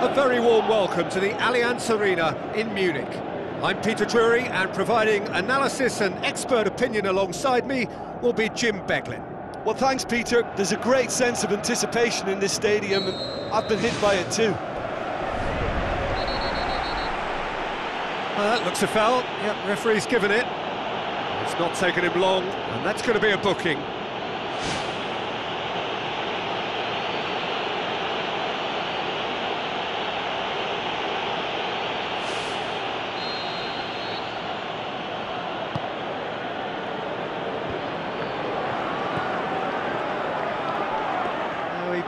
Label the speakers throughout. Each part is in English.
Speaker 1: A very warm welcome to the Allianz Arena in Munich. I'm Peter Drury, and providing analysis and expert opinion alongside me will be Jim Beglin.
Speaker 2: Well, thanks, Peter. There's a great sense of anticipation in this stadium, and I've been hit by it too.
Speaker 1: Well, that looks a foul. Yep, referee's given it. It's not taken him long, and that's going to be a booking.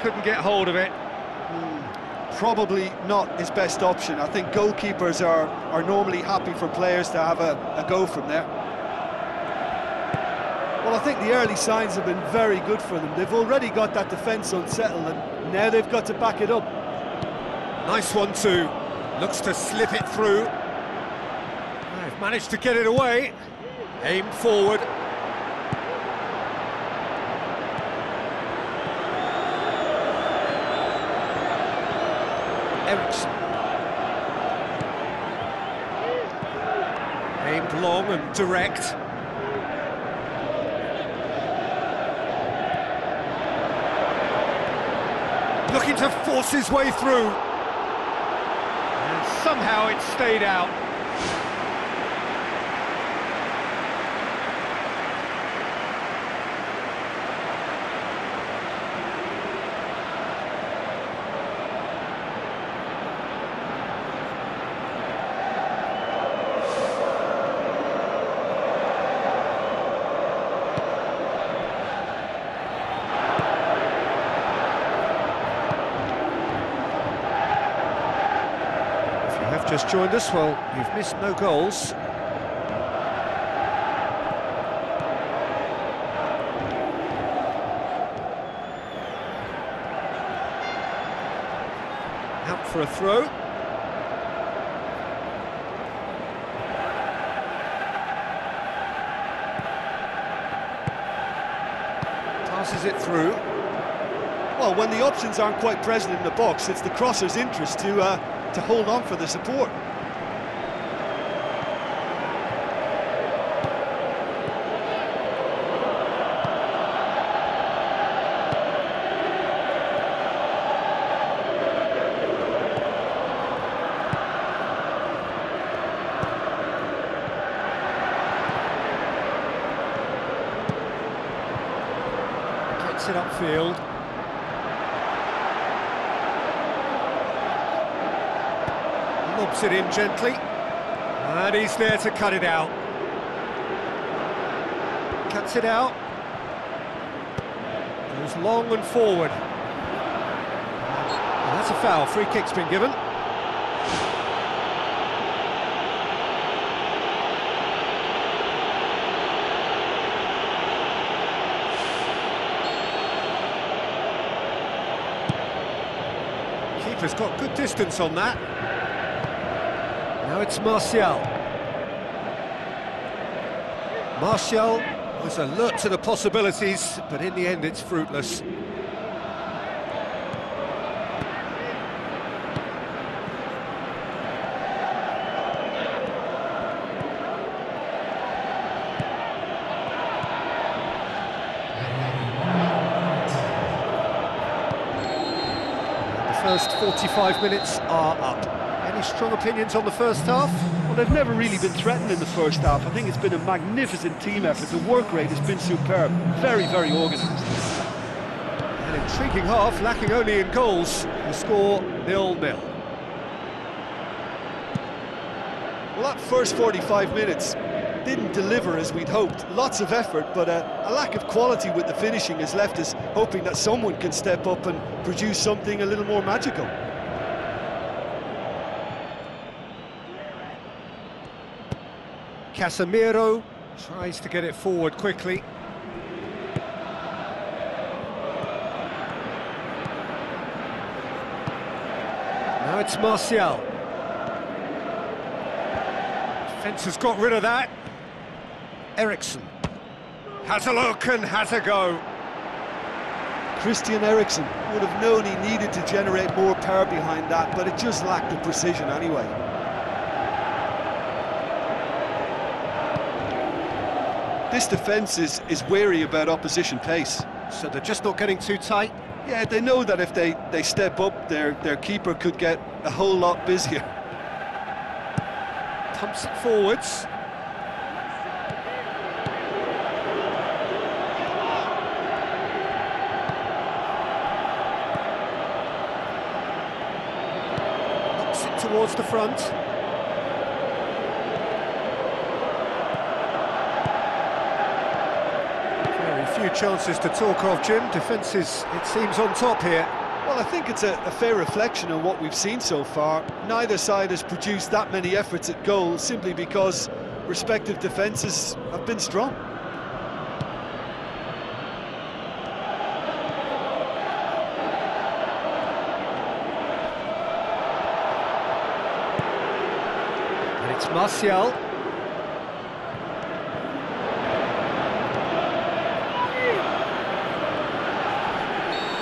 Speaker 1: Couldn't get hold of it.
Speaker 2: Probably not his best option. I think goalkeepers are, are normally happy for players to have a, a go from there. Well, I think the early signs have been very good for them. They've already got that defence unsettled, and now they've got to back it up.
Speaker 1: Nice one too. Looks to slip it through. They've managed to get it away. Aim forward. Eriksen. Aimed long and direct. Looking to force his way through. And somehow it stayed out. Just joined us, well, you've missed no goals. Out for a throw. Passes it through.
Speaker 2: Well, when the options aren't quite present in the box, it's the crosser's interest to uh, to hold on for the support.
Speaker 1: Gets it upfield. Lobs it in gently. And he's there to cut it out. Cuts it out. Goes long and forward. And that's a foul. Free kick's been given. Keeper's got good distance on that. It's Martial. Martial was alert to the possibilities, but in the end it's fruitless. The first 45 minutes are up. Any strong opinions on the first half?
Speaker 2: Well, they've never really been threatened in the first half. I think it's been a magnificent team effort. The work rate has been superb. Very, very organised.
Speaker 1: An intriguing half, lacking only in goals. The score nil-nil.
Speaker 2: Well, that first 45 minutes didn't deliver as we'd hoped. Lots of effort, but uh, a lack of quality with the finishing has left us hoping that someone can step up and produce something a little more magical.
Speaker 1: Casemiro tries to get it forward quickly. Now it's Martial. Defence has got rid of that. Eriksen has a look and has a go.
Speaker 2: Christian Eriksen would have known he needed to generate more power behind that, but it just lacked the precision anyway. This defence is, is wary about opposition pace.
Speaker 1: So they're just not getting too tight.
Speaker 2: Yeah, they know that if they, they step up, their, their keeper could get a whole lot busier.
Speaker 1: Pumps it forwards. Knocks it towards the front. Very few chances to talk of, Jim. Defence is, it seems, on top here.
Speaker 2: Well, I think it's a, a, fair reflection on what we've seen so far. Neither side has produced that many efforts at goal simply because respective defences have been strong.
Speaker 1: And it's Martial.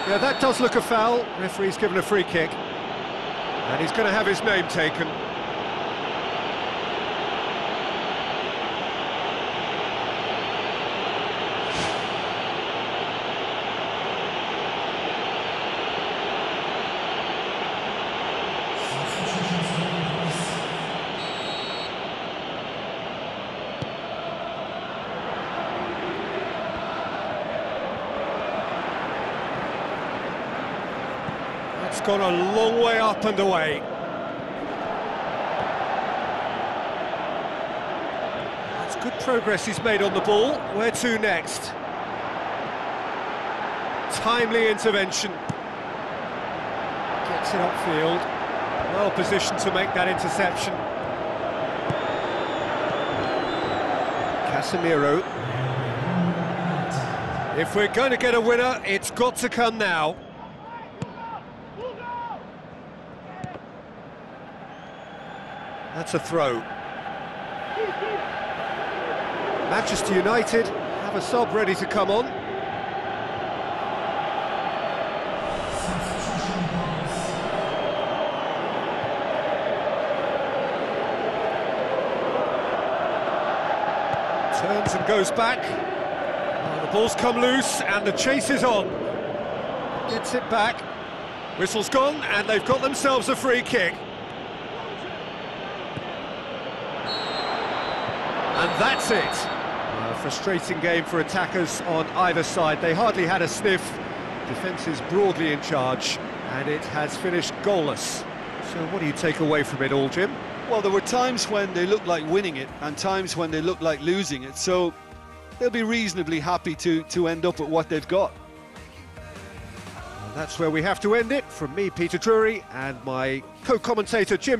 Speaker 1: Yeah, that does look a foul. Referee's given a free kick. And he's going to have his name taken. Gone a long way up and away. That's good progress he's made on the ball. Where to next? Timely intervention. Gets it upfield. Well positioned to make that interception. Casemiro. If we're going to get a winner, it's got to come now. That's a throw. Manchester United have a sub ready to come on. Turns and goes back. Oh, the ball's come loose and the chase is on. Gets it back. Whistle's gone and they've got themselves a free kick. And that's it. A frustrating game for attackers on either side. They hardly had a sniff. Defence is broadly in charge, and it has finished goalless. So what do you take away from it all, Jim?
Speaker 2: Well, there were times when they looked like winning it, and times when they looked like losing it, so they'll be reasonably happy to, to end up with what they've got.
Speaker 1: And that's where we have to end it. From me, Peter Drury, and my co-commentator, Jim